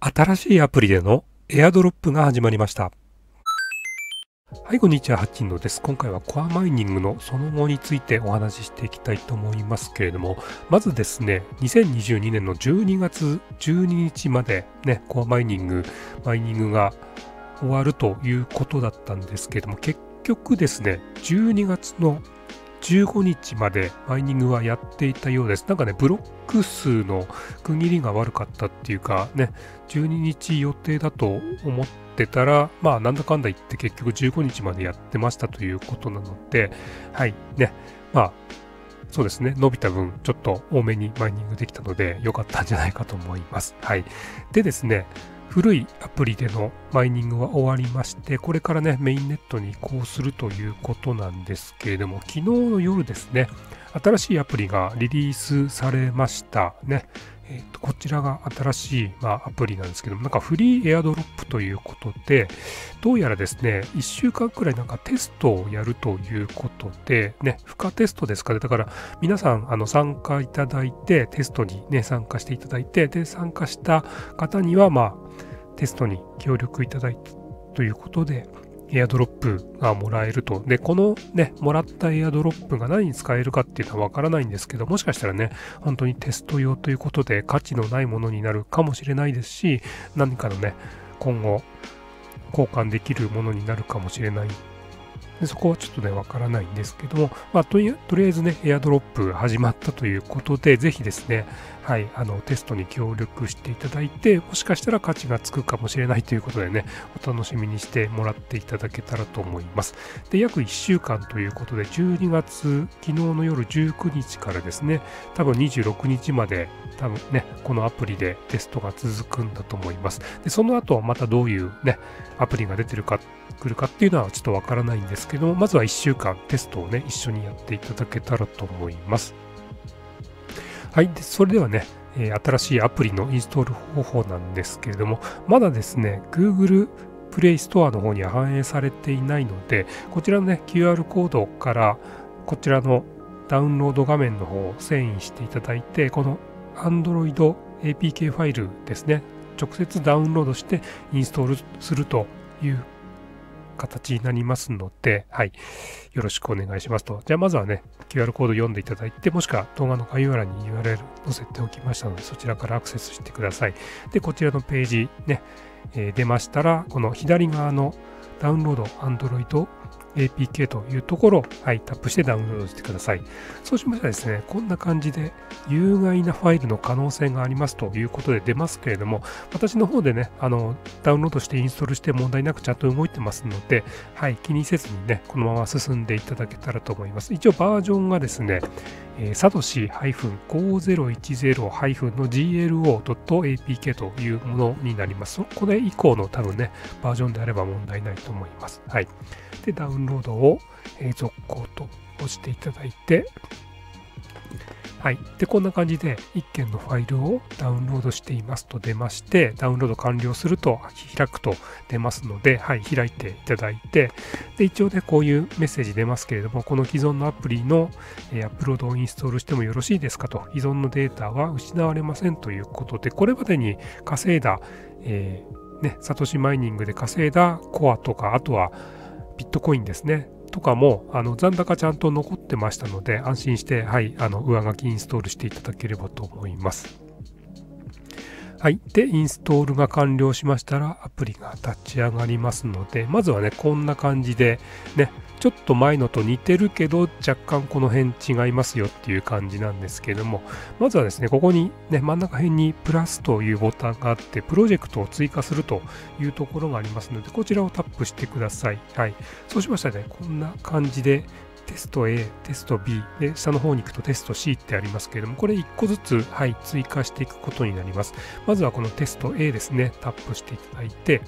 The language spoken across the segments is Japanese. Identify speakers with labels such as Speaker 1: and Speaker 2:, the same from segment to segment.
Speaker 1: 新しいアプリでのエアドロップが始まりました。はい、こんにちは、ハッチンドです。今回はコアマイニングのその後についてお話ししていきたいと思いますけれども、まずですね、2022年の12月12日までね、コアマイニング、マイニングが終わるということだったんですけれども、結局ですね、12月の15日までマイニングはやっていたようです。なんかね、ブロック数の区切りが悪かったっていうかね、12日予定だと思ってたら、まあなんだかんだ言って結局15日までやってましたということなので、はい、ね、まあそうですね、伸びた分ちょっと多めにマイニングできたので良かったんじゃないかと思います。はい。でですね、古いアプリでのマイニングは終わりまして、これからね、メインネットに移行するということなんですけれども、昨日の夜ですね、新しいアプリがリリースされましたね。えーとこちらが新しい、まあ、アプリなんですけども、なんかフリーエアドロップということで、どうやらですね、1週間くらいなんかテストをやるということで、ね、負荷テストですかね。だから皆さんあの参加いただいて、テストにね、参加していただいて、で、参加した方には、まあ、テストに協力いただいたということで、エアドロップがもらえると。で、このね、もらったエアドロップが何に使えるかっていうのはわからないんですけど、もしかしたらね、本当にテスト用ということで価値のないものになるかもしれないですし、何かのね、今後、交換できるものになるかもしれない。でそこはちょっとね、わからないんですけども、まあ、ととりあえずね、エアドロップ始まったということで、ぜひですね、はい、あのテストに協力していただいて、もしかしたら価値がつくかもしれないということでね、お楽しみにしてもらっていただけたらと思います。で、約1週間ということで、12月、昨日の夜19日からですね、多分26日まで、多分ね、このアプリでテストが続くんだと思います。で、その後、またどういうね、アプリが出てるか、来るかっていうのはちょっとわからないんですけども、まずは1週間テストをね、一緒にやっていただけたらと思います。はい、でそれではね、え新しいアプリのインストール方法なんですけれども、まだですね、Google プレイストアの方には反映されていないので、こちらのね、QR コードからこちらのダウンロード画面の方を遷移していただいて、この Android APK ファイルですね、直接ダウンロードしてインストールするという形になりますので、はい、よろしくお願いしますと。じゃあまずはね、QR コード読んでいただいて、もしくは動画の概要欄に URL 載せておきましたので、そちらからアクセスしてください。で、こちらのページね、えー出ましたら、この左側のダウンロード Android APK というところを、はい、タップしてダウンロードしてください。そうしましたらですね、こんな感じで有害なファイルの可能性がありますということで出ますけれども、私の方でね、あの、ダウンロードしてインストールして問題なくちゃんと動いてますので、はい、気にせずにね、このまま進んでいただけたらと思います。一応バージョンがですね、えー、サトシ -5010-GLO.apk というものになります。これ以降の多分ね、バージョンであれば問題ないと思います。はい。で、ダウンロードを、え続行と押していただいて、はい。で、こんな感じで1件のファイルをダウンロードしていますと出まして、ダウンロード完了すると開くと出ますので、はい、開いていただいて、で、一応ね、こういうメッセージ出ますけれども、この既存のアプリの、えアップロードをインストールしてもよろしいですかと、既存のデータは失われませんということで、これまでに稼いだ、えーね、サトシマイニングで稼いだコアとか、あとはビットコインですね。とかもあの残高ちゃんと残ってましたので安心して、はい、あの上書きインストールしていただければと思います。はい。で、インストールが完了しましたら、アプリが立ち上がりますので、まずはね、こんな感じで、ね、ちょっと前のと似てるけど、若干この辺違いますよっていう感じなんですけども、まずはですね、ここにね、真ん中辺にプラスというボタンがあって、プロジェクトを追加するというところがありますので、こちらをタップしてください。はい。そうしましたらね、こんな感じで、テスト A、テスト B、で、下の方に行くとテスト C ってありますけれども、これ1個ずつ、はい、追加していくことになります。まずはこのテスト A ですね、タップしていただいて、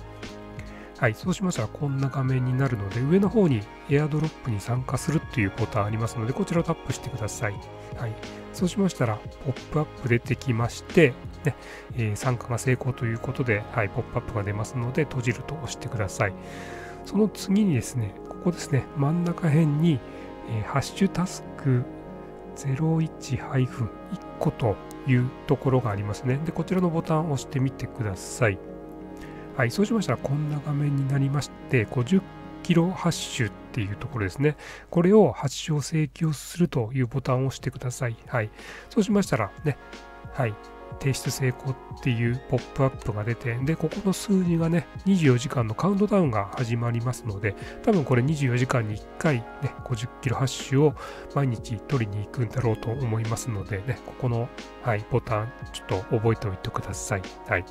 Speaker 1: はい、そうしましたらこんな画面になるので、上の方に AirDrop に参加するっていうボタンありますので、こちらをタップしてください。はい、そうしましたら、ポップアップ出てきまして、ねえー参加が成功ということで、はい、ポップアップが出ますので、閉じると押してください。その次にですね、ここですね、真ん中辺に、えーハッシュタスク01-1個というところがありますね。で、こちらのボタンを押してみてください。はい、そうしましたらこんな画面になりまして、50キロハッシュっていうところですね。これを発症請求するというボタンを押してください。はい。そうしましたらね、はい。提出成功っていうポップアップが出て、で、ここの数字がね、24時間のカウントダウンが始まりますので、多分これ24時間に1回ね、50キロハッシュを毎日取りに行くんだろうと思いますのでね、ここの、はい、ボタン、ちょっと覚えておいてください。はい。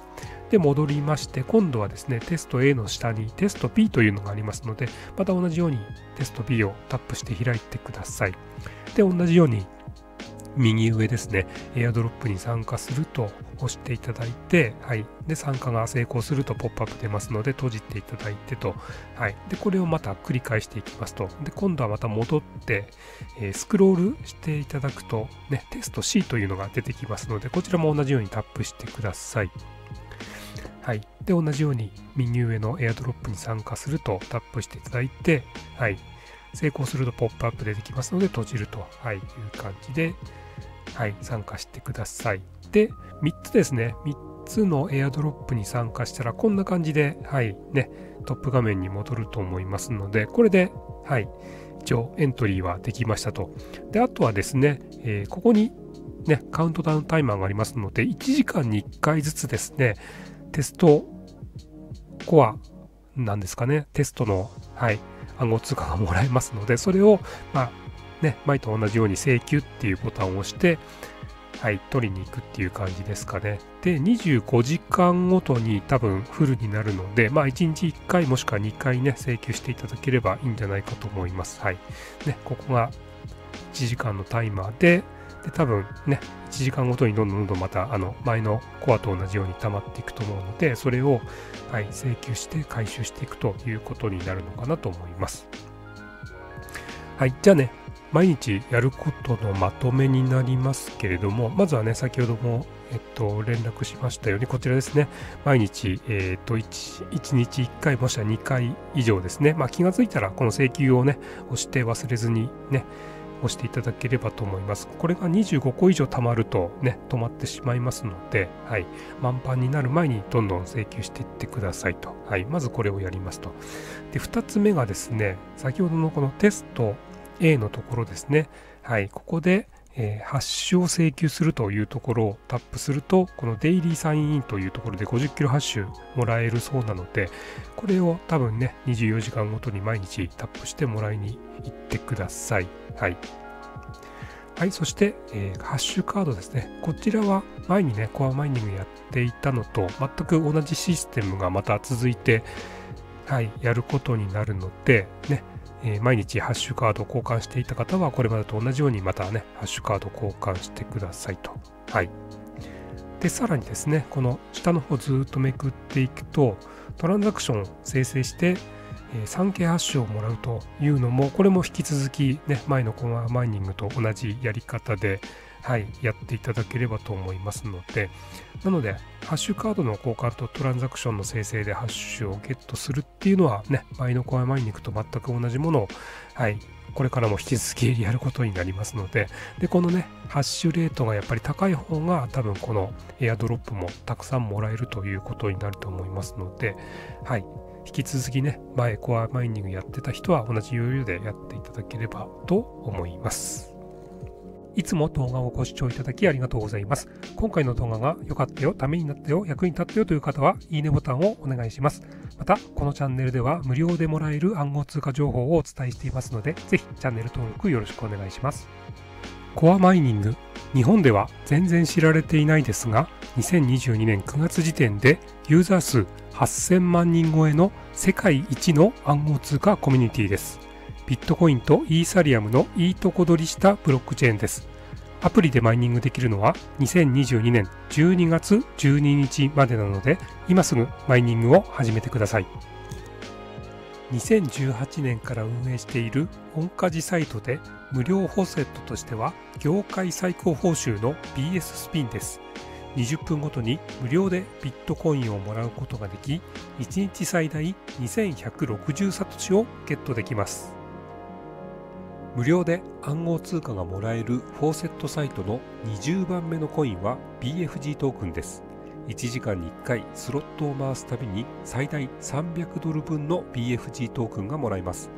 Speaker 1: で、戻りまして、今度はですね、テスト A の下にテスト B というのがありますので、また同じようにテスト B をタップして開いてください。で、同じように右上ですね、エアドロップに参加すると押していただいて、はい。で、参加が成功するとポップアップ出ますので、閉じていただいてと、はい。で、これをまた繰り返していきますと、で、今度はまた戻って、えー、スクロールしていただくと、ね、テスト C というのが出てきますので、こちらも同じようにタップしてください。はい。で、同じように右上のエアドロップに参加するとタップしていただいて、はい。成功するとポップアップ出てきますので閉じると、はい、いう感じで、はい、参加してください。で、3つですね。3つのエアドロップに参加したら、こんな感じで、はい、ね、トップ画面に戻ると思いますので、これで、はい、一応エントリーはできましたと。で、あとはですね、えー、ここにね、カウントダウンタイマーがありますので、1時間に1回ずつですね、テストコアなんですかね、テストの、はい、暗号通貨がもらえますので、それを、まあ、ね、前と同じように請求っていうボタンを押して、はい、取りに行くっていう感じですかね。で、25時間ごとに多分フルになるので、まあ1日1回もしくは2回ね、請求していただければいいんじゃないかと思います。はい。ね、ここが1時間のタイマーで、で、多分ね、1時間ごとにどんどんどんどんまた、あの、前のコアと同じように溜まっていくと思うので、それを、はい、請求して回収していくということになるのかなと思います。はい、じゃあね、毎日やることのまとめになりますけれども、まずはね、先ほども、えっと、連絡しましたように、こちらですね、毎日、えっと1、1日1回、もしくは2回以上ですね、まあ、気がついたら、この請求をね、押して忘れずにね、押していただければと思います。これが25個以上貯まるとね、止まってしまいますので、はい、満帆になる前にどんどん請求していってくださいと。はい、まずこれをやりますと。で、2つ目がですね、先ほどのこのテスト A のところですね。はい、ここで、えー、ハッシュを請求するというところをタップすると、このデイリーサインインというところで50キロハッシュもらえるそうなので、これを多分ね、24時間ごとに毎日タップしてもらいに行ってください。はい。はい、そして、えー、ハッシュカードですね。こちらは前にね、コアマイニングやっていたのと全く同じシステムがまた続いて、はい、やることになるので、ね、え、毎日ハッシュカード交換していた方は、これまでと同じようにまたね、ハッシュカード交換してくださいと。はい。で、さらにですね、この下の方ずっとめくっていくと、トランザクションを生成して、えー、3K ハッシュをもらうというのも、これも引き続きね、前のコママイニングと同じやり方で、はい、やっていただければと思いますので、なので、ハッシュカードの交換とトランザクションの生成でハッシュをゲットするっていうのはね、倍のコアマイニングと全く同じものを、はい、これからも引き続きやることになりますので、で、このね、ハッシュレートがやっぱり高い方が多分このエアドロップもたくさんもらえるということになると思いますので、はい、引き続きね、前コアマイニングやってた人は同じ余裕でやっていただければと思います。いつも動画をご視聴いただきありがとうございます。今回の動画が良かったよ、ためになったよ、役に立ったよという方は、いいねボタンをお願いします。また、このチャンネルでは無料でもらえる暗号通貨情報をお伝えしていますので、ぜひチャンネル登録よろしくお願いします。コアマイニング、日本では全然知られていないですが、2022年9月時点でユーザー数8000万人超えの世界一の暗号通貨コミュニティです。ビットコインとイーサリアムのいいとこ取りしたブロックチェーンです。アプリでマイニングできるのは2022年12月12日までなので今すぐマイニングを始めてください。2018年から運営している本家事サイトで無料ホセットとしては業界最高報酬の BS スピンです。20分ごとに無料でビットコインをもらうことができ1日最大2160サトシをゲットできます。無料で暗号通貨がもらえるフォーセットサイトの20番目のコインは BFG トークンです。1時間に1回スロットを回すたびに最大300ドル分の BFG トークンがもらえます。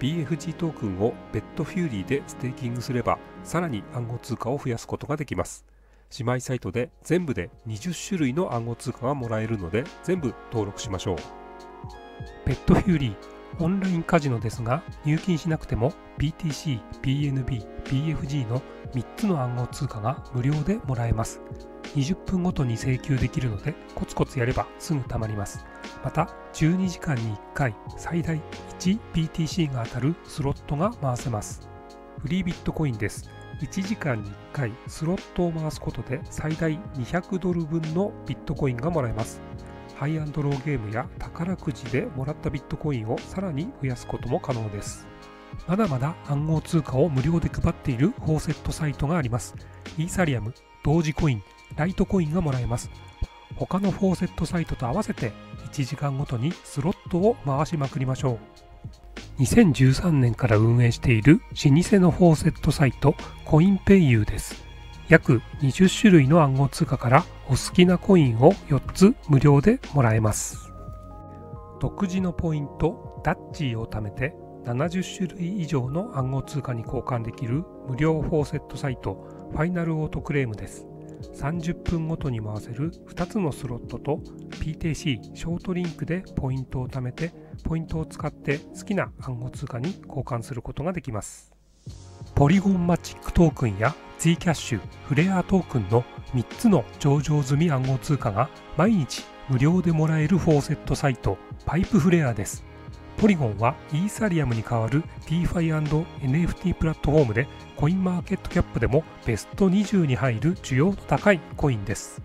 Speaker 1: BFG トークンをベットフューリーでステーキングすればさらに暗号通貨を増やすことができます。姉妹サイトで全部で20種類の暗号通貨がもらえるので全部登録しましょう。ベットフューリーオンラインカジノですが入金しなくても BTC、BNB、BFG の3つの暗号通貨が無料でもらえます。20分ごとに請求できるのでコツコツやればすぐ貯まります。また12時間に1回最大 1BTC が当たるスロットが回せます。フリービットコインです。1時間に1回スロットを回すことで最大200ドル分のビットコインがもらえます。ハイアンドローゲームや宝くじでもらったビットコインをさらに増やすことも可能です。まだまだ暗号通貨を無料で配っているフォーセットサイトがあります。イーサリアム、同時コイン、ライトコインがもらえます。他のフォーセットサイトと合わせて1時間ごとにスロットを回しまくりましょう。2013年から運営している老舗のフォーセットサイトコインペイユーです。約20種類の暗号通貨からお好きなコインを4つ無料でもらえます。独自のポイントダッチーを貯めて70種類以上の暗号通貨に交換できる無料フォーセットサイトファイナルオートクレームです。30分ごとに回せる2つのスロットと PTC ショートリンクでポイントを貯めてポイントを使って好きな暗号通貨に交換することができます。ポリゴンマチックトークンや Z キャッシュ、フレアトークンの3つの上場済み暗号通貨が毎日無料でもらえるフォーセットサイトパイプフレアです。ポリゴンはイーサリアムに代わる DeFi&NFT プラットフォームでコインマーケットキャップでもベスト20に入る需要の高いコインです。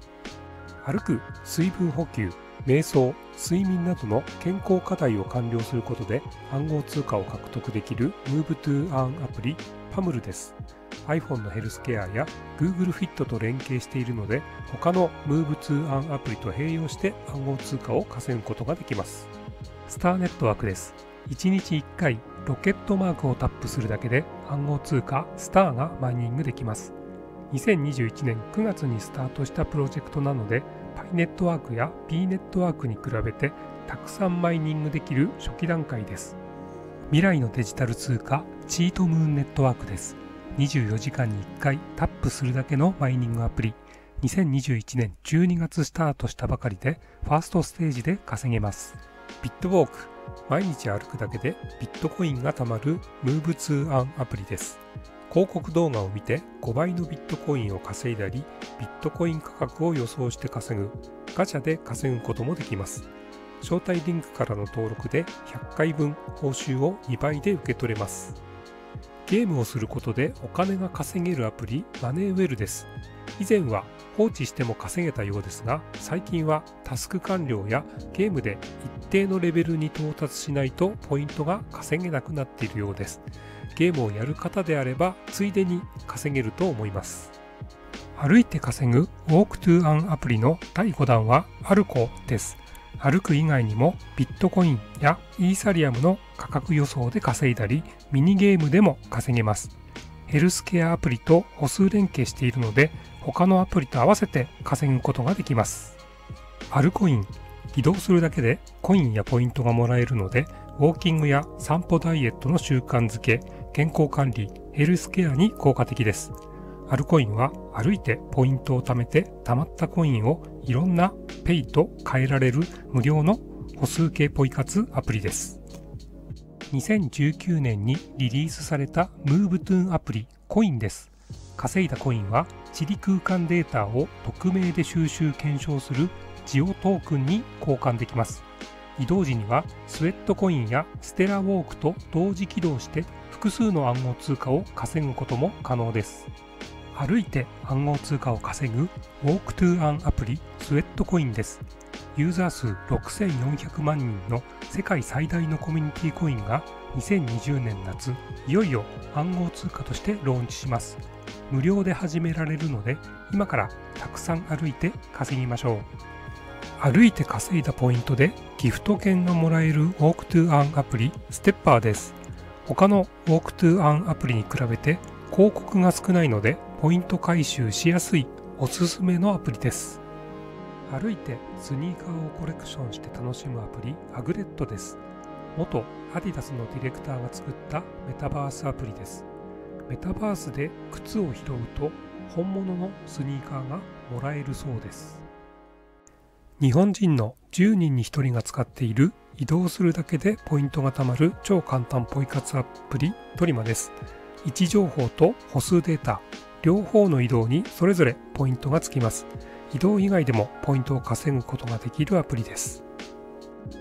Speaker 1: 歩く、水分補給、瞑想、睡眠などの健康課題を完了することで暗号通貨を獲得できる Move to Earn アプリパムルです。iPhone のヘルスケアや Google Fit と連携しているので他の Move to Earn アプリと併用して暗号通貨を稼ぐことができます。スターネットワークです。1日1回ロケットマークをタップするだけで暗号通貨スターがマイニングできます。2021年9月にスタートしたプロジェクトなので Pi ネットワークや P ネットワークに比べてたくさんマイニングできる初期段階です。未来のデジタル通貨チートムーンネットワークです。24時間に1回タップするだけのマイニングアプリ。2021年12月スタートしたばかりでファーストステージで稼げます。ビットウォーク。毎日歩くだけでビットコインが貯まる Move to Earn アプリです。広告動画を見て5倍のビットコインを稼いだり、ビットコイン価格を予想して稼ぐ、ガチャで稼ぐこともできます。招待リンクからの登録で100回分報酬を2倍で受け取れます。ゲームをすることでお金が稼げるアプリマネーウェルです。以前は放置しても稼げたようですが、最近はタスク完了やゲームで一定のレベルに到達しないとポイントが稼げなくなっているようです。ゲームをやる方であれば、ついでに稼げると思います。歩いて稼ぐ Walk to an アプリの第5弾はアルコです。歩く以外にもビットコインやイーサリアムの価格予想で稼いだりミニゲームでも稼げます。ヘルスケアアプリと歩数連携しているので他のアプリと合わせて稼ぐことができます。アルコイン移動するだけでコインやポイントがもらえるのでウォーキングや散歩ダイエットの習慣づけ健康管理ヘルスケアに効果的です。アルコインは歩いてポイントを貯めて貯まったコインをいろんなペイと変えられる無料の歩数計ポイ活アプリです。2019年にリリースされた MoveToon アプリコインです。稼いだコインは地理空間データを匿名で収集検証するジオトークンに交換できます。移動時にはスウェットコインやステラウォークと同時起動して複数の暗号通貨を稼ぐことも可能です。歩いて暗号通貨を稼ぐ Walk to Earn アプリスウェットコインです。ユーザー数6400万人の世界最大のコミュニティコインが2020年夏、いよいよ暗号通貨としてローンチします。無料で始められるので、今からたくさん歩いて稼ぎましょう。歩いて稼いだポイントでギフト券がもらえる Walk to Earn アプリステッパーです。他の Walk to Earn アプリに比べて広告が少ないのでポイント回収しやすいおすすめのアプリです歩いてスニーカーをコレクションして楽しむアプリアグレットです元アディダスのディレクターが作ったメタバースアプリですメタバースで靴を拾うと本物のスニーカーがもらえるそうです。日本人の10人に1人が使っている移動するだけでポイントが貯まる超簡単ポイ活アプリトリマです。位置情報と歩数データ両方の移動にそれぞれポイントがつきます。移動以外でもポイントを稼ぐことができるアプリです。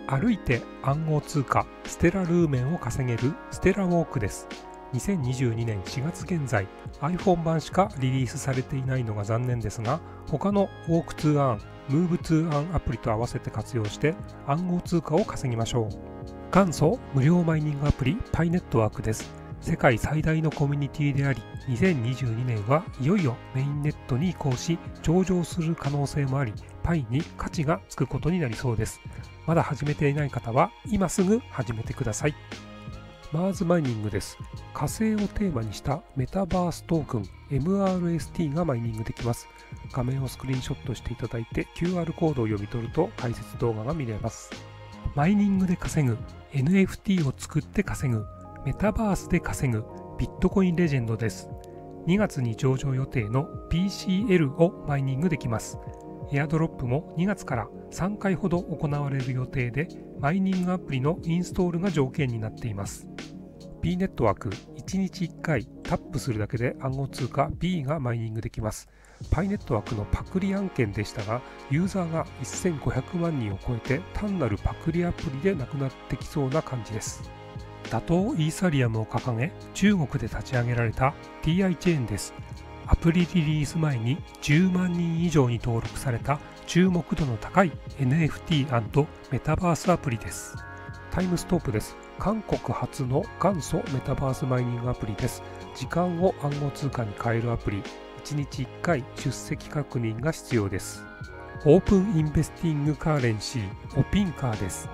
Speaker 1: 歩いて暗号通貨ステラルーメンを稼げるステラウォークです。2022年4月現在 iPhone 版しかリリースされていないのが残念ですが他の Walk to Earn、Move to Earn アプリと合わせて活用して暗号通貨を稼ぎましょう。元祖無料マイニングアプリ Pi ネットワークです。世界最大のコミュニティであり2022年はいよいよメインネットに移行し上場する可能性もありパイに価値がつくことになりそうです。まだ始めていない方は今すぐ始めてください。マーズマイニングです。火星をテーマにしたメタバーストークン MRST がマイニングできます。画面をスクリーンショットしていただいて QR コードを読み取ると解説動画が見れます。マイニングで稼ぐ NFT を作って稼ぐメタバースで稼ぐビットコインレジェンドです。2月に上場予定の PCL をマイニングできます。エアドロップも2月から3回ほど行われる予定で、マイニングアプリのインストールが条件になっています。B ネットワーク、1日1回タップするだけで暗号通貨 B がマイニングできます。パイネットワークのパクリ案件でしたが、ユーザーが1500万人を超えて単なるパクリアプリでなくなってきそうな感じです。打倒イーサリアムを掲げ、中国で立ち上げられた TI チェーンです。アプリリリース前に10万人以上に登録された注目度の高い NFT& メタバースアプリです。タイムストップです。韓国初の元祖メタバースマイニングアプリです。時間を暗号通貨に変えるアプリ、1日1回出席確認が必要です。オープンインベスティングカーレンシー、オピンカーです。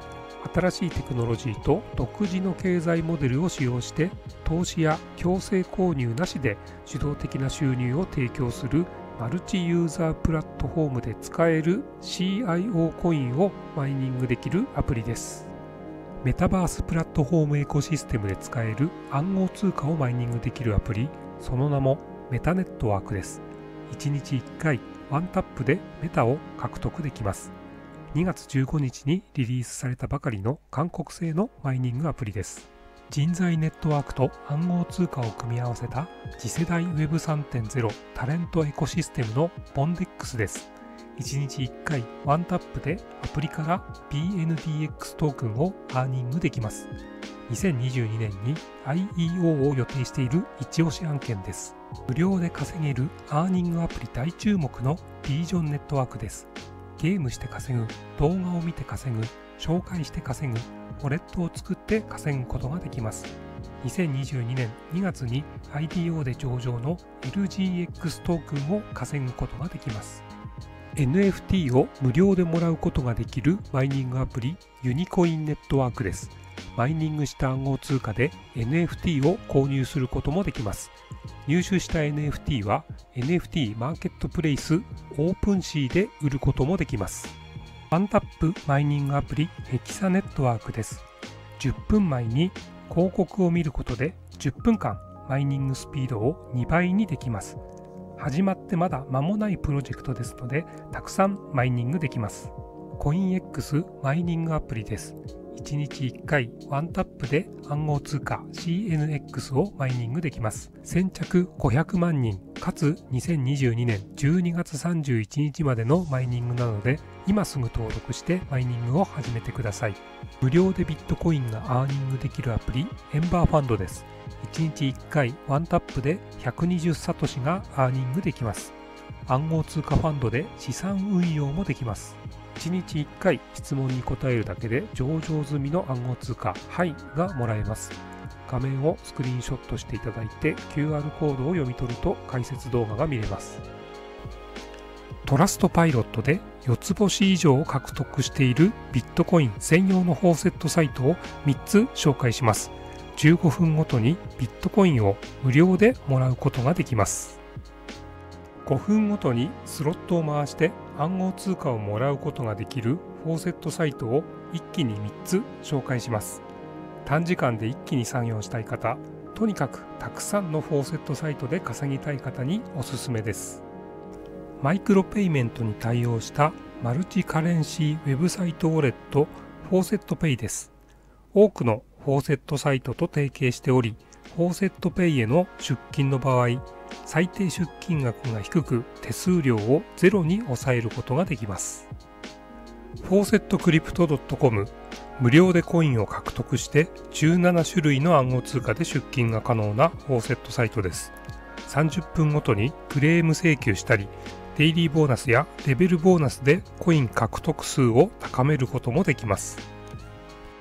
Speaker 1: 新しいテクノロジーと独自の経済モデルを使用して投資や強制購入なしで主導的な収入を提供するマルチユーザープラットフォームで使える CIO コインをマイニングできるアプリです。メタバースプラットフォームエコシステムで使える暗号通貨をマイニングできるアプリ。その名もメタネットワークです。1日1回ワンタップでメタを獲得できます。2月15日にリリースされたばかりの韓国製のマイニングアプリです。人材ネットワークと暗号通貨を組み合わせた次世代 Web3.0 タレントエコシステムのボンデックスです。1日1回ワンタップでアプリから BNDX トークンをアーニングできます。2022年に IEO を予定している一押し案件です。無料で稼げるアーニングアプリ大注目の B ジョンネットワークです。ゲームして稼ぐ、動画を見て稼ぐ、紹介して稼ぐ、ウォレットを作って稼ぐことができます。2022年2月に IDO で上場の LGX トークンを稼ぐことができます。NFT を無料でもらうことができるマイニングアプリユニコインネットワークです。マイニングした暗号通貨で NFT を購入することもできます。入手した NFT は NFT マーケットプレイスオープンシーで売ることもできます。ワンタップマイニングアプリヘキサネットワークです。10分前に広告を見ることで10分間マイニングスピードを2倍にできます。始まってまだ間もないプロジェクトですので、たくさんマイニングできます。コイン X マイニングアプリです。1日1回ワンタップで暗号通貨 CNX をマイニングできます。先着500万人かつ2022年12月31日までのマイニングなので今すぐ登録してマイニングを始めてください。無料でビットコインがアーニングできるアプリエンバーファンドです。1日1回ワンタップで120サトシがアーニングできます。暗号通貨ファンドで資産運用もできます。1日1回質問に答えるだけで上場済みの暗号通貨 HI がもらえます。画面をスクリーンショットしていただいて QR コードを読み取ると解説動画が見れます。トラストパイロットで4つ星以上を獲得しているビットコイン専用のフォーセットサイトを3つ紹介します。15分ごとにビットコインを無料でもらうことができます5分ごとにスロットを回して暗号通貨をもらうことができるフォーセットサイトを一気に3つ紹介します。短時間で一気に作業したい方とにかくたくさんのフォーセットサイトで稼ぎたい方におすすめです。マイクロペイメントに対応したマルチカレンシーウェブサイトウォレットフォーセットペイです。多くのフォーセットサイトと提携しておりフォーセットペイへの出金の場合最低出金額が低く手数料をゼロに抑えることができますフォーセットクリプト .com 無料でコインを獲得して17種類の暗号通貨で出金が可能なフォーセットサイトです。30分ごとにクレーム請求したり、デイリーボーナスやレベルボーナスでコイン獲得数を高めることもできます。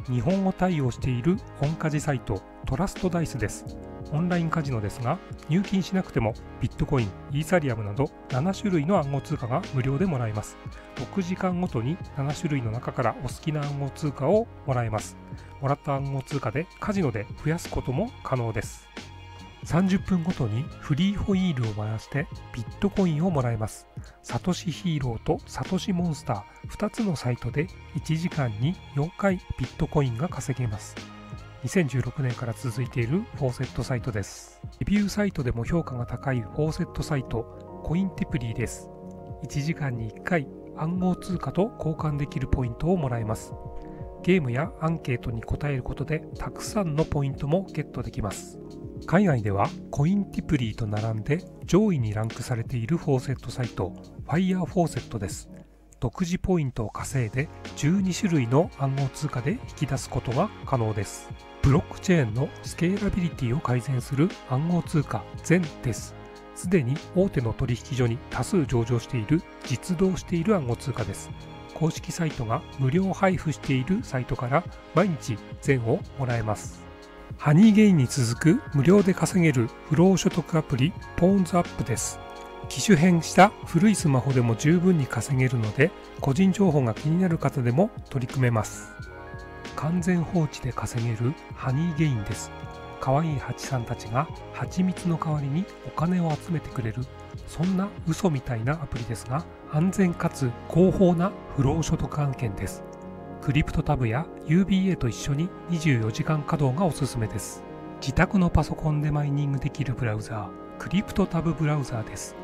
Speaker 1: 日本語対応している本カジサイトトラストダイスです。オンラインカジノですが、入金しなくてもビットコイン、イーサリアムなど7種類の暗号通貨が無料でもらえます。6時間ごとに7種類の中からお好きな暗号通貨をもらえます。もらった暗号通貨でカジノで増やすことも可能です。30分ごとにフリーホイールを回してビットコインをもらえます。サトシヒーローとサトシモンスター2つのサイトで1時間に4回ビットコインが稼げます。2016年から続いているフォーセットサイトです。レビューサイトでも評価が高いフォーセットサイト、コインティプリーです。1時間に1回暗号通貨と交換できるポイントをもらえます。ゲームやアンケートに答えることでたくさんのポイントもゲットできます。海外ではコインティプリーと並んで上位にランクされているフォーセットサイト Fire フォーセットです。独自ポイントを稼いで12種類の暗号通貨で引き出すことが可能です。ブロックチェーンのスケーラビリティを改善する暗号通貨全です。すでに大手の取引所に多数上場している実動している暗号通貨です。公式サイトが無料配布しているサイトから毎日全をもらえます。ハニーゲインに続く無料で稼げる不労所得アプリポーンズアップです。機種変した古いスマホでも十分に稼げるので個人情報が気になる方でも取り組めます。完全放置で稼げるハニーゲインです。可愛いハチさんたちが蜂蜜の代わりにお金を集めてくれるそんな嘘みたいなアプリですが安全かつ広報な不労所得案件です。クリプトタブや UBA と一緒に24時間稼働がおすすめです。自宅のパソコンでマイニングできるブラウザー、クリプトタブブラウザーです。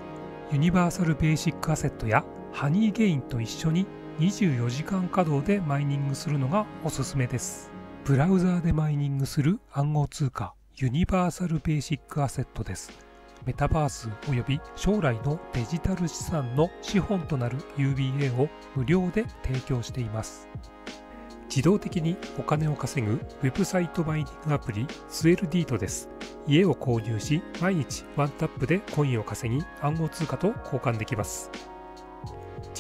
Speaker 1: ユニバーサルベーシックアセットやハニーゲインと一緒に24時間稼働でマイニングするのがおすすめです。ブラウザーでマイニングする暗号通貨ユニバーサルベーシックアセットです。メタバース及び将来のデジタル資産の資本となる UBA を無料で提供しています。自動的にお金を稼ぐウェブサイトマイニングアプリスウェルディートです。家を購入し、毎日ワンタップでコインを稼ぎ暗号通貨と交換できます。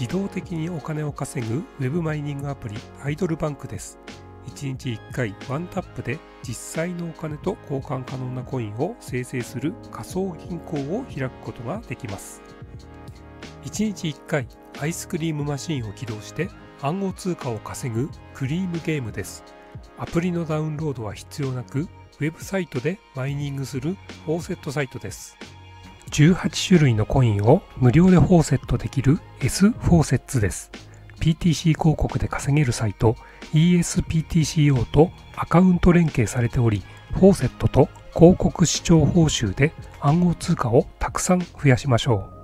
Speaker 1: 自動的にお金を稼ぐウェブマイニングアプリアイドルバンクです。1日1回ワンタップで実際のお金と交換可能なコインを生成する仮想銀行を開くことができます。1日1回アイスクリームマシンを起動して暗号通貨を稼ぐクリームゲームです。アプリのダウンロードは必要なく、ウェブサイトでマイニングするフォーセットサイトです。18種類のコインを無料でフォーセットできる S フォーセッツです。PTC 広告で稼げるサイト ESPTCO とアカウント連携されており、フォーセットと広告視聴報酬で暗号通貨をたくさん増やしましょう。